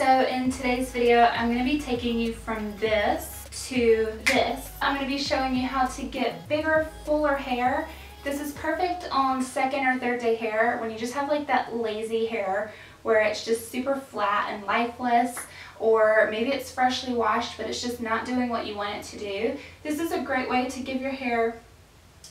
so in today's video, I'm going to be taking you from this to this. I'm going to be showing you how to get bigger, fuller hair. This is perfect on second or third day hair when you just have like that lazy hair where it's just super flat and lifeless or maybe it's freshly washed but it's just not doing what you want it to do. This is a great way to give your hair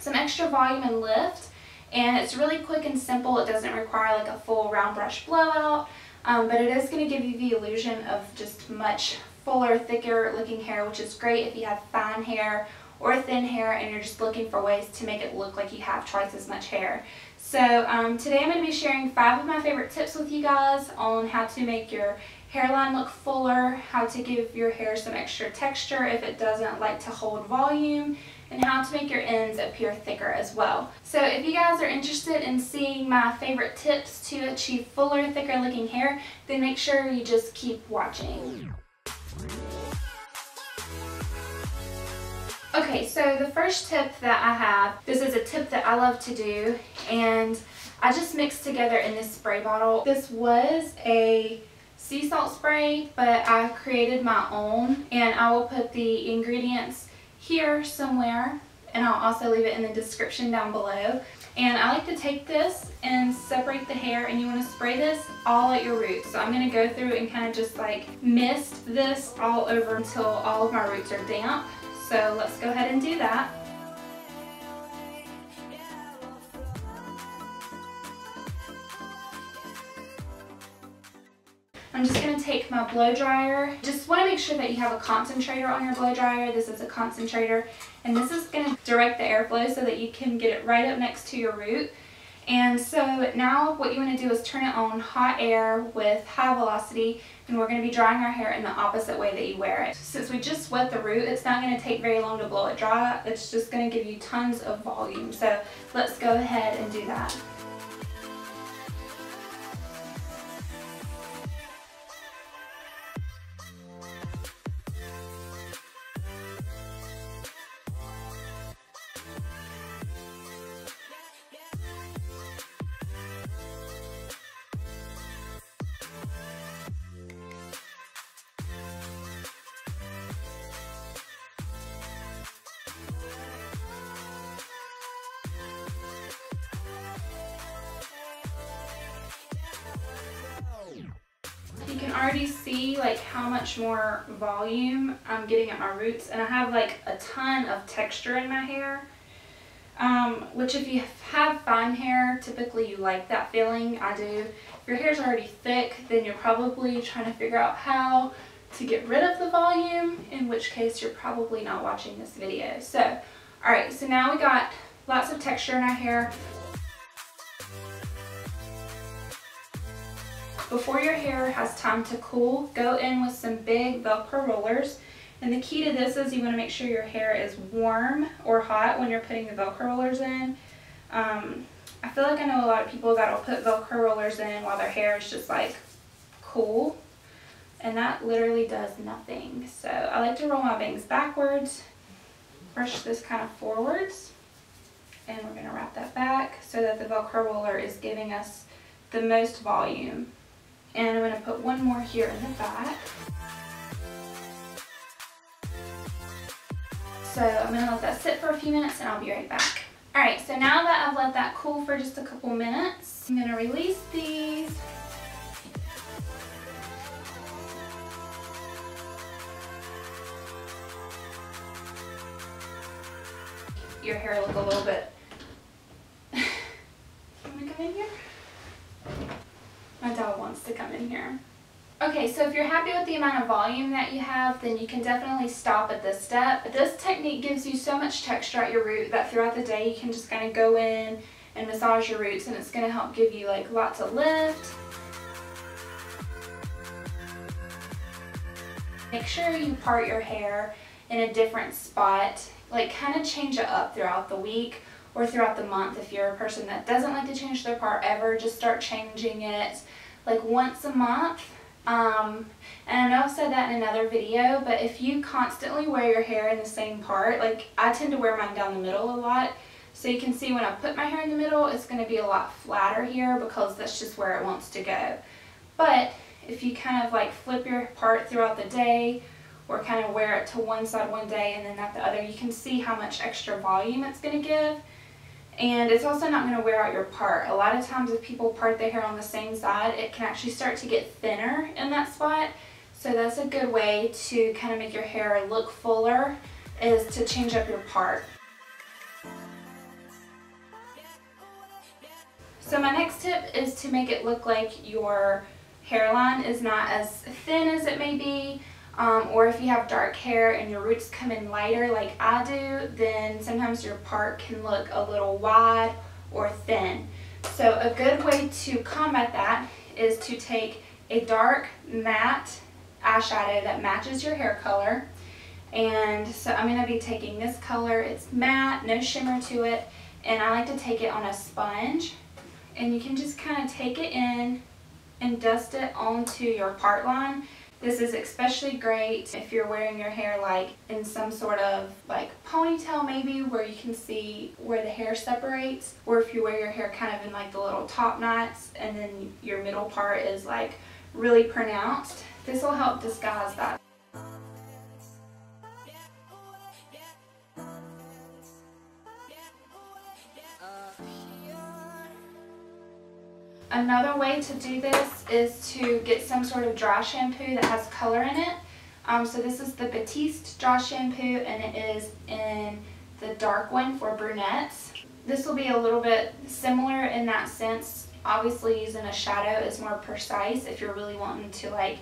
some extra volume and lift and it's really quick and simple. It doesn't require like a full round brush blowout um, but it is going to give you the illusion of just much fuller, thicker looking hair which is great if you have fine hair or thin hair and you're just looking for ways to make it look like you have twice as much hair. So um, today I'm going to be sharing five of my favorite tips with you guys on how to make your hairline look fuller, how to give your hair some extra texture if it doesn't like to hold volume, and how to make your ends appear thicker as well. So if you guys are interested in seeing my favorite tips to achieve fuller, thicker looking hair, then make sure you just keep watching. Okay, so the first tip that I have, this is a tip that I love to do, and I just mixed together in this spray bottle. This was a sea salt spray, but I created my own and I will put the ingredients here somewhere and I'll also leave it in the description down below. And I like to take this and separate the hair and you want to spray this all at your roots. So I'm going to go through and kind of just like mist this all over until all of my roots are damp. So let's go ahead and do that. I'm just going to take my blow dryer. Just want to make sure that you have a concentrator on your blow dryer. This is a concentrator and this is going to direct the airflow so that you can get it right up next to your root. And so now what you want to do is turn it on hot air with high velocity and we're going to be drying our hair in the opposite way that you wear it. Since we just wet the root, it's not going to take very long to blow it dry. It's just going to give you tons of volume. So let's go ahead and do that. Already see like how much more volume I'm getting at my roots and I have like a ton of texture in my hair. Um, which if you have fine hair, typically you like that feeling. I do. If your hair's already thick, then you're probably trying to figure out how to get rid of the volume, in which case you're probably not watching this video. So, alright, so now we got lots of texture in our hair. Before your hair has time to cool, go in with some big Velcro rollers. And the key to this is you want to make sure your hair is warm or hot when you're putting the Velcro rollers in. Um, I feel like I know a lot of people that will put Velcro rollers in while their hair is just like cool. And that literally does nothing. So I like to roll my bangs backwards, brush this kind of forwards. And we're going to wrap that back so that the Velcro roller is giving us the most volume. And I'm to put one more here in the back. So I'm to let that sit for a few minutes and I'll be right back. Alright, so now that I've let that cool for just a couple minutes, I'm to release these. Your hair look a little bit wants to come in here. Okay, so if you're happy with the amount of volume that you have, then you can definitely stop at this step. This technique gives you so much texture at your root that throughout the day you can just kind of go in and massage your roots and it's going to help give you like lots of lift. Make sure you part your hair in a different spot, like kind of change it up throughout the week or throughout the month. If you're a person that doesn't like to change their part ever, just start changing it like once a month. Um, and I know I've said that in another video, but if you constantly wear your hair in the same part, like I tend to wear mine down the middle a lot, so you can see when I put my hair in the middle, it's going to be a lot flatter here because that's just where it wants to go. But if you kind of like flip your part throughout the day or kind of wear it to one side one day and then not the other, you can see how much extra volume it's going to give. And it's also not going to wear out your part. A lot of times if people part their hair on the same side, it can actually start to get thinner in that spot. So that's a good way to kind of make your hair look fuller is to change up your part. So my next tip is to make it look like your hairline is not as thin as it may be. Um, or if you have dark hair and your roots come in lighter like I do, then sometimes your part can look a little wide or thin. So a good way to combat that is to take a dark matte eyeshadow that matches your hair color. And so I'm going to be taking this color. It's matte, no shimmer to it. And I like to take it on a sponge and you can just kind of take it in and dust it onto your part line. This is especially great if you're wearing your hair like in some sort of like ponytail maybe where you can see where the hair separates or if you wear your hair kind of in like the little top knots and then your middle part is like really pronounced. This will help disguise that. Another way to do this is to get some sort of dry shampoo that has color in it. Um, so this is the Batiste dry shampoo and it is in the dark one for brunettes. This will be a little bit similar in that sense. Obviously using a shadow is more precise if you're really wanting to like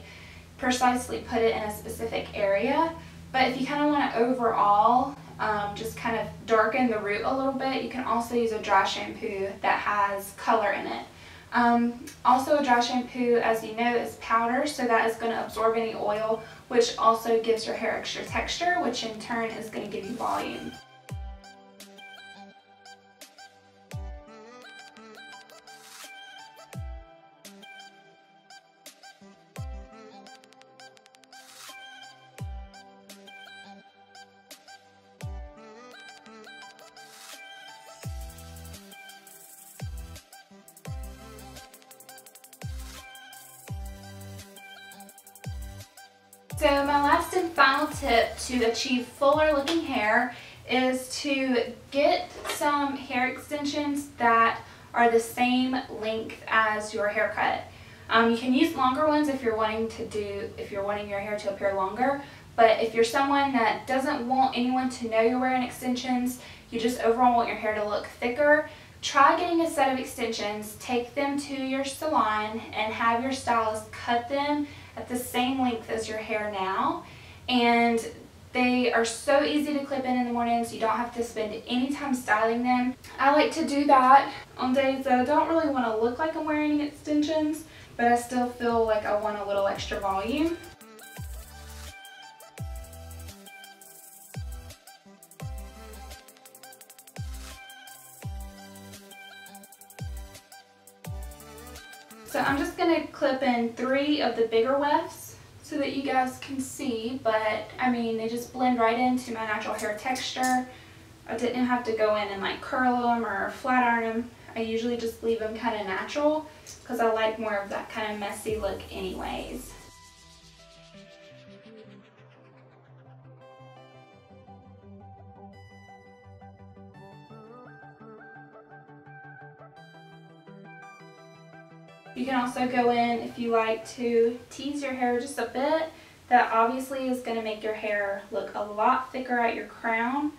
precisely put it in a specific area. But if you kind of want to overall um, just kind of darken the root a little bit, you can also use a dry shampoo that has color in it. Um, also a dry shampoo, as you know, is powder, so that is going to absorb any oil, which also gives your hair extra texture, which in turn is going to give you volume. So my last and final tip to achieve fuller looking hair is to get some hair extensions that are the same length as your haircut. Um, you can use longer ones if you're wanting to do, if you're wanting your hair to appear longer, but if you're someone that doesn't want anyone to know you're wearing extensions, you just overall want your hair to look thicker, try getting a set of extensions, take them to your salon and have your stylist cut them at the same length as your hair now. And they are so easy to clip in in the mornings. You don't have to spend any time styling them. I like to do that on days that I don't really want to look like I'm wearing extensions, but I still feel like I want a little extra volume. So I'm just going to clip in three of the bigger wefts so that you guys can see, but I mean, they just blend right into my natural hair texture. I didn't have to go in and like curl them or flat iron them. I usually just leave them kind of natural because I like more of that kind of messy look anyways. You can also go in if you like to tease your hair just a bit. That obviously is going to make your hair look a lot thicker at your crown.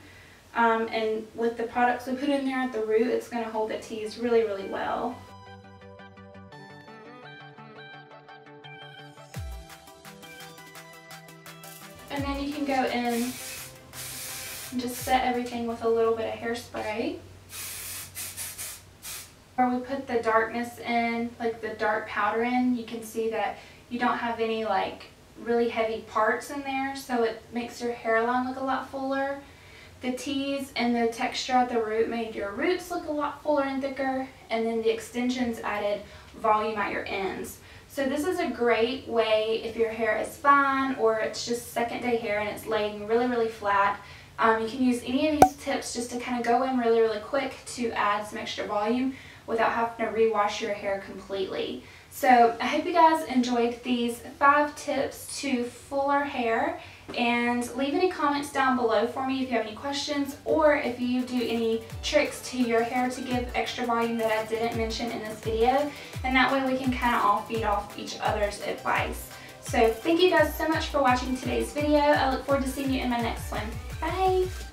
Um, and with the products we put in there at the root, it's going to hold the tease really, really well. And then you can go in and just set everything with a little bit of hairspray where we put the darkness in, like the dark powder in, you can see that you don't have any like really heavy parts in there, so it makes your hairline look a lot fuller. The tease and the texture at the root made your roots look a lot fuller and thicker, and then the extensions added volume at your ends. So this is a great way if your hair is fine or it's just second day hair and it's laying really, really flat. Um, you can use any of these tips just to kind of go in really, really quick to add some extra volume without having to rewash your hair completely. So I hope you guys enjoyed these five tips to fuller hair and leave any comments down below for me if you have any questions or if you do any tricks to your hair to give extra volume that I didn't mention in this video and that way we can kind of all feed off each other's advice. So thank you guys so much for watching today's video. I look forward to seeing you in my next one. Bye!